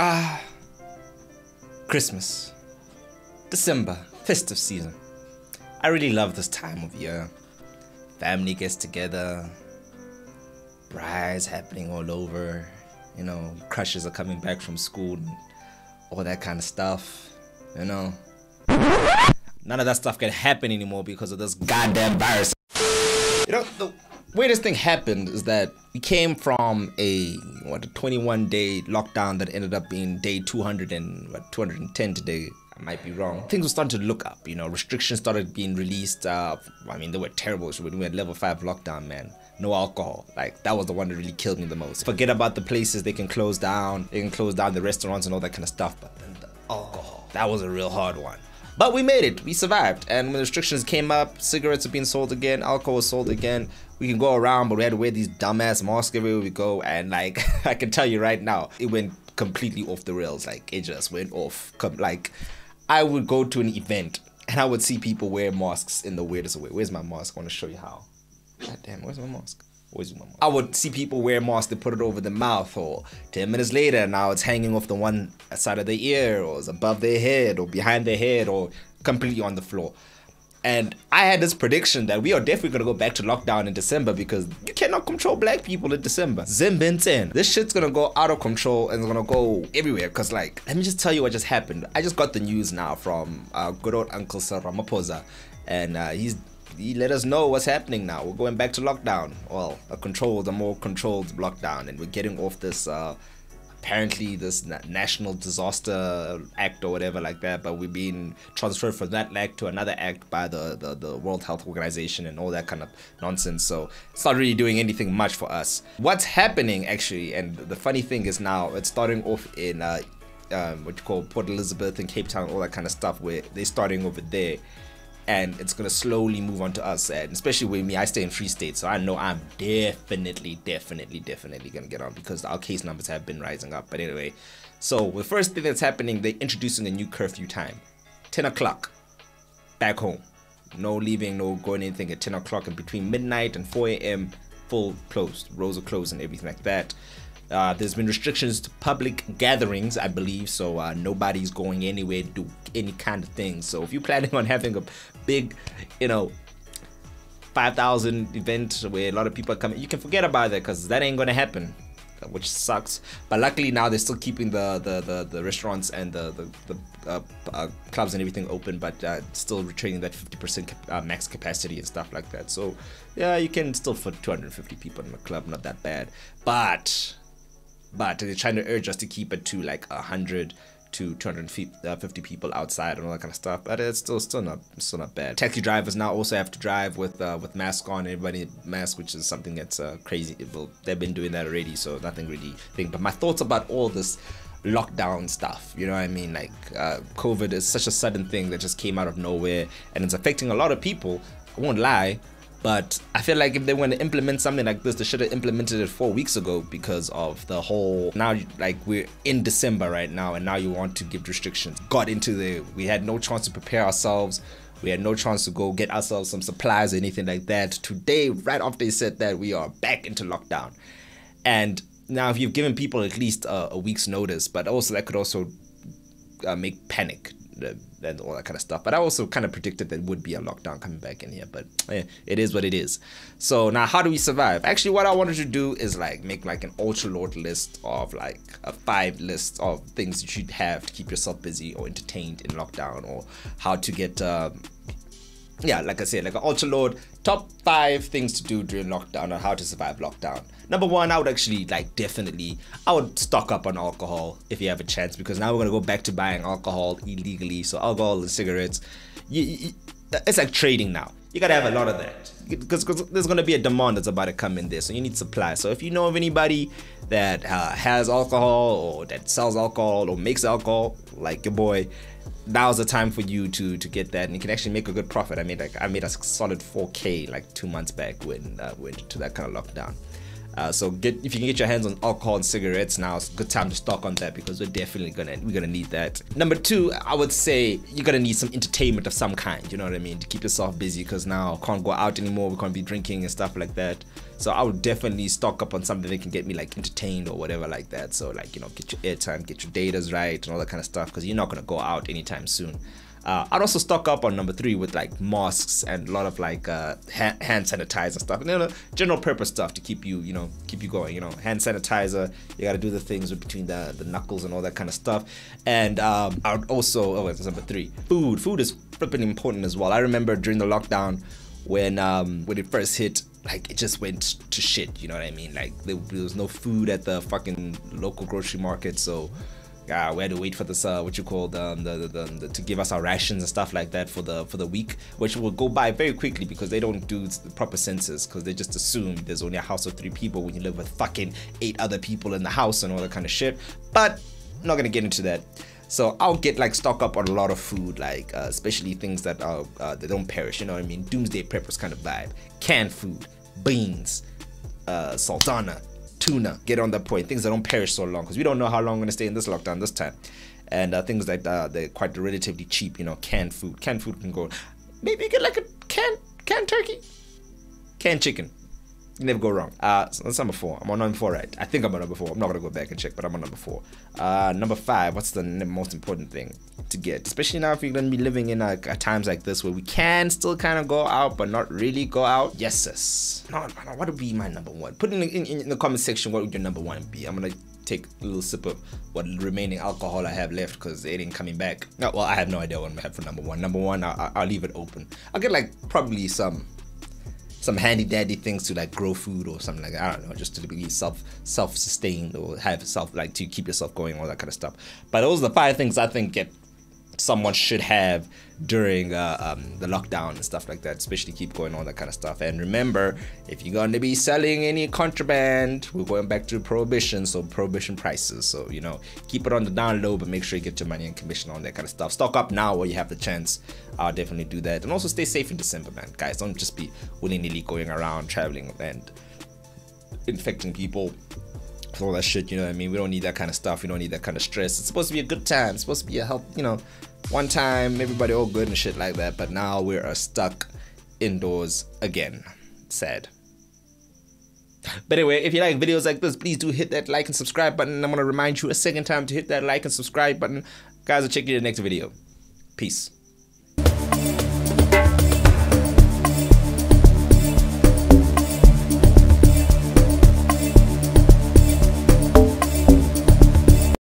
Ah, Christmas, December, festive season. I really love this time of year. Family gets together, braais happening all over, you know, crushes are coming back from school, and all that kind of stuff, you know. None of that stuff can happen anymore because of this goddamn virus. You know, the weirdest thing happened is that we came from a what a 21 day lockdown that ended up being day 200 and what 210 today. I might be wrong. Things were starting to look up. You know, restrictions started being released. Uh, I mean, they were terrible. So we had level five lockdown, man. No alcohol. Like that was the one that really killed me the most. Forget about the places they can close down. They can close down the restaurants and all that kind of stuff. But then the alcohol. That was a real hard one. But we made it. We survived. And when the restrictions came up, cigarettes are being sold again, alcohol was sold again. We can go around, but we had to wear these dumbass masks everywhere we go. And like, I can tell you right now, it went completely off the rails. Like, it just went off. Like, I would go to an event and I would see people wear masks in the weirdest way. Where's my mask? I want to show you how. God damn, where's my mask? Where's my mask? I would see people wear masks, they put it over the mouth, or 10 minutes later, now it's hanging off the one side of the ear, or it's above their head, or behind their head, or completely on the floor. And I had this prediction that we are definitely gonna go back to lockdown in December because you cannot control black people in December. Zimbintin. This shit's gonna go out of control and it's gonna go everywhere. Cause like, let me just tell you what just happened. I just got the news now from uh, good old Uncle Cyril Ramaphosa, and uh, he's he let us know what's happening now. We're going back to lockdown. Well, a controlled, a more controlled lockdown, and we're getting off this. Uh, apparently this national disaster act or whatever like that but we've been transferred from that act to another act by the, the, the world health organization and all that kind of nonsense. So it's not really doing anything much for us. What's happening actually and the funny thing is now it's starting off in uh, um, what you call Port Elizabeth and Cape Town all that kind of stuff where they're starting over there and it's gonna slowly move on to us and especially with me i stay in free state so i know i'm definitely definitely definitely gonna get on because our case numbers have been rising up. But anyway so the first thing that's happening they're introducing a new curfew time 10 o'clock back home. No leaving no going anything at 10 o'clock and between midnight and 4 a.m full closed roads are closed and everything like that uh, there's been restrictions to public gatherings, I believe, so uh, nobody's going anywhere to do any kind of thing. So if you're planning on having a big, you know, 5,000 event where a lot of people are coming, you can forget about that because that ain't gonna happen, which sucks. But luckily now they're still keeping the the, the, the restaurants and the the, the uh, uh, clubs and everything open, but uh, still retaining that 50% cap uh, max capacity and stuff like that. So yeah, you can still fit 250 people in a club, not that bad. But but they're trying to urge us to keep it to like 100 to 250 people outside and all that kind of stuff. But it's still still not still not bad. Taxi drivers now also have to drive with uh, with mask on. Everybody mask which is something that's uh, crazy. Well they've been doing that already so nothing really thing but my thoughts about all this lockdown stuff you know what i mean? Like uh, covid is such a sudden thing that just came out of nowhere and it's affecting a lot of people. I won't lie but I feel like if they want to implement something like this, they should have implemented it four weeks ago because of the whole. Now, like we're in December right now, and now you want to give restrictions. Got into the. We had no chance to prepare ourselves. We had no chance to go get ourselves some supplies or anything like that. Today, right after they said that, we are back into lockdown. And now, if you've given people at least a, a week's notice, but also that could also uh, make panic and all that kind of stuff. But I also kind of predicted that would be a lockdown coming back in here. But eh, it is what it is. So now, how do we survive? Actually, what I wanted to do is like make like an Ultralord list of like a five list of things you should have to keep yourself busy or entertained in lockdown, or how to get. Um, yeah, like I said, like an Ultralord, top five things to do during lockdown or how to survive lockdown. Number one, I would actually like definitely, I would stock up on alcohol if you have a chance because now we're gonna go back to buying alcohol illegally. So alcohol and cigarettes, you, you, it's like trading now. You gotta have a lot of that because there's gonna be a demand that's about to come in there. So you need supply. So if you know of anybody that uh, has alcohol or that sells alcohol or makes alcohol, like your boy, now's the time for you to to get that and you can actually make a good profit. I made like i made a solid 4k like two months back when uh, went to that kind of lockdown Uh, so get if you can get your hands on alcohol and cigarettes now, it's a good time to stock on that because we're definitely gonna we're gonna need that. Number two, I would say you're gonna need some entertainment of some kind. You know what I mean to keep yourself busy because now can't go out anymore. We can't be drinking and stuff like that. So I would definitely stock up on something that can get me like entertained or whatever like that. So like you know get your airtime, get your datas right, and all that kind of stuff because you're not gonna go out anytime soon. Uh, I'd also stock up on number three with like masks and a lot of like uh, hand, sanitizer stuff and you know, general purpose stuff to keep you, you know, keep you going. You know, hand sanitizer. You got to do the things between the the knuckles and all that kind of stuff. And um, I would also oh, that's number three. Food. Food is flipping important as well. I remember during the lockdown when um, when it first hit, like it just went to shit. You know what I mean? Like there, there was no food at the fucking local grocery market, so uh, we had to wait for this uh, what you call the, the, the, the, to give us our rations and stuff like that for the for the week which will go by very quickly because they don't do the proper census because they just assume there's only a house of three people when you live with fucking eight other people in the house and all that kind of shit but I'm not gonna get into that so I'll get like stock up on a lot of food, like uh, especially things that are uh, they don't perish. You know what I mean? Doomsday preppers kind of vibe. Canned food, beans, uh, sultana, tuna. Get on that point. Things that don't perish so long because we don't know how long we're gonna stay in this lockdown this time. And uh, things like that, they're quite relatively cheap. You know, canned food. Canned food can go. Maybe you get like a canned canned turkey, canned chicken. You never go wrong. Uh, so that's number four. I'm on number four, right? I think I'm on number four. I'm not gonna go back and check, but I'm on number four. Uh, number five. What's the most important thing to get? Especially now if you're gonna be living in like times like this where we can still kind of go out, but not really go out. Yes, sis. No, no, what would be my number one? Put in, in, in the comment section what would your number one be. I'm gonna take a little sip of what remaining alcohol I have left because it ain't coming back. No, well, I have no idea what I'm gonna have for number one. Number one, I'll, I'll leave it open. I'll get like probably some some handy dandy things to like grow food or something like that. I don't know, just to be self self sustained or have self like to keep yourself going, all that kind of stuff. But those are the five things I think get someone should have during uh, um, the lockdown and stuff like that, especially keep going all that kind of stuff. And remember, if you're going to be selling any contraband, we're going back to prohibition, so prohibition prices. So you know, keep it on the down low, but make sure you get your money and commission on that kind of stuff. Stock up now while you have the chance. I'll definitely do that, and also stay safe in December, man. Guys, don't just be willy nilly going around traveling and infecting people all that shit, you know what I mean? We don't need that kind of stuff. We don't need that kind of stress. It's supposed to be a good time. It's supposed to be a help, you know, one time everybody all good and shit like that. But now we're stuck indoors again. Sad. But anyway, if you like videos like this, please do hit that like and subscribe button. I'm going to remind you a second time to hit that like and subscribe button. Guys, I'll check you in the next video. Peace.